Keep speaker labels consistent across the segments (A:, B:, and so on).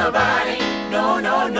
A: nobody, no, no, no,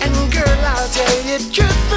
B: And girl, I'll tell you truthfully.